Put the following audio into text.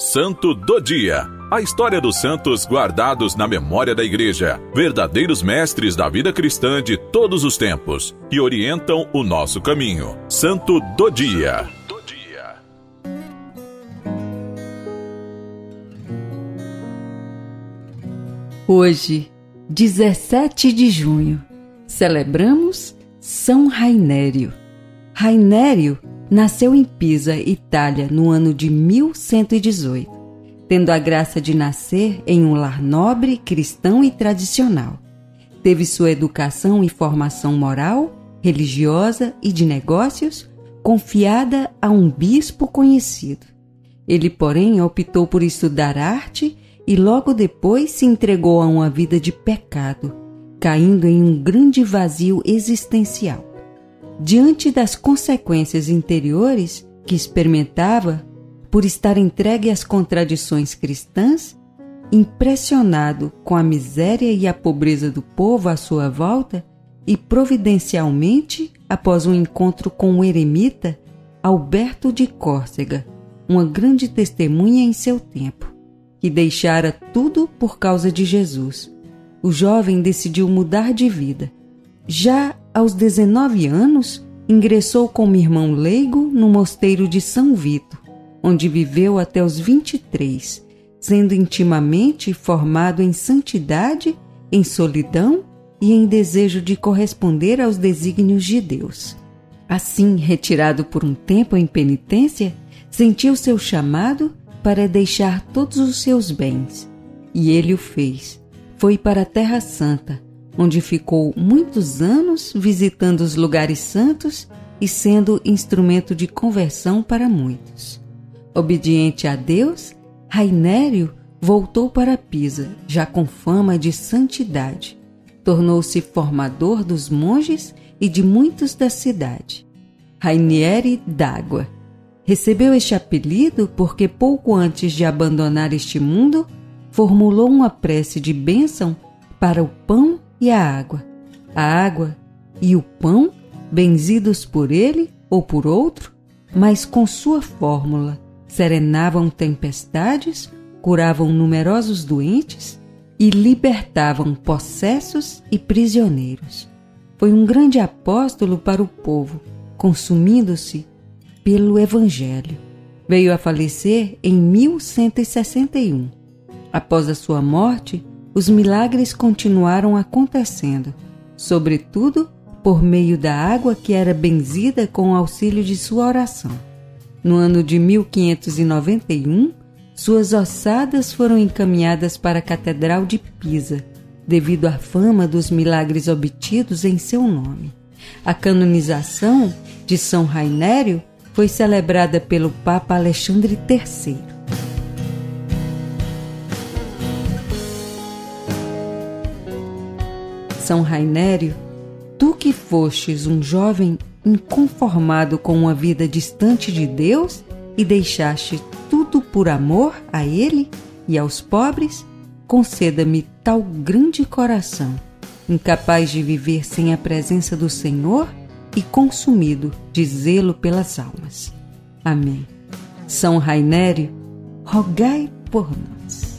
Santo do Dia. A história dos santos guardados na memória da Igreja, verdadeiros mestres da vida cristã de todos os tempos, que orientam o nosso caminho. Santo do Dia. Hoje, 17 de junho, celebramos São Rainério. Rainério nasceu em Pisa, Itália, no ano de 1118, tendo a graça de nascer em um lar nobre, cristão e tradicional. Teve sua educação e formação moral, religiosa e de negócios confiada a um bispo conhecido. Ele, porém, optou por estudar arte e logo depois se entregou a uma vida de pecado, caindo em um grande vazio existencial diante das consequências interiores que experimentava por estar entregue às contradições cristãs, impressionado com a miséria e a pobreza do povo à sua volta, e providencialmente, após um encontro com o eremita Alberto de Córcega, uma grande testemunha em seu tempo, que deixara tudo por causa de Jesus. O jovem decidiu mudar de vida. Já aos 19 anos, ingressou como irmão leigo no mosteiro de São Vito, onde viveu até os 23, sendo intimamente formado em santidade, em solidão e em desejo de corresponder aos desígnios de Deus. Assim, retirado por um tempo em penitência, sentiu seu chamado para deixar todos os seus bens. E ele o fez. Foi para a Terra Santa, onde ficou muitos anos visitando os lugares santos e sendo instrumento de conversão para muitos. Obediente a Deus, Rainério voltou para Pisa, já com fama de santidade. Tornou-se formador dos monges e de muitos da cidade. Rainieri d'Água. Recebeu este apelido porque pouco antes de abandonar este mundo, formulou uma prece de bênção para o pão e a água. A água e o pão, benzidos por ele ou por outro, mas com sua fórmula, serenavam tempestades, curavam numerosos doentes e libertavam possessos e prisioneiros. Foi um grande apóstolo para o povo, consumindo-se pelo Evangelho. Veio a falecer em 1161. Após a sua morte, os milagres continuaram acontecendo, sobretudo por meio da água que era benzida com o auxílio de sua oração. No ano de 1591, suas ossadas foram encaminhadas para a Catedral de Pisa, devido à fama dos milagres obtidos em seu nome. A canonização de São Rainério foi celebrada pelo Papa Alexandre III. São Rainério, tu que fostes um jovem inconformado com uma vida distante de Deus e deixaste tudo por amor a Ele e aos pobres, conceda-me tal grande coração, incapaz de viver sem a presença do Senhor e consumido de zelo pelas almas. Amém. São Rainério, rogai por nós.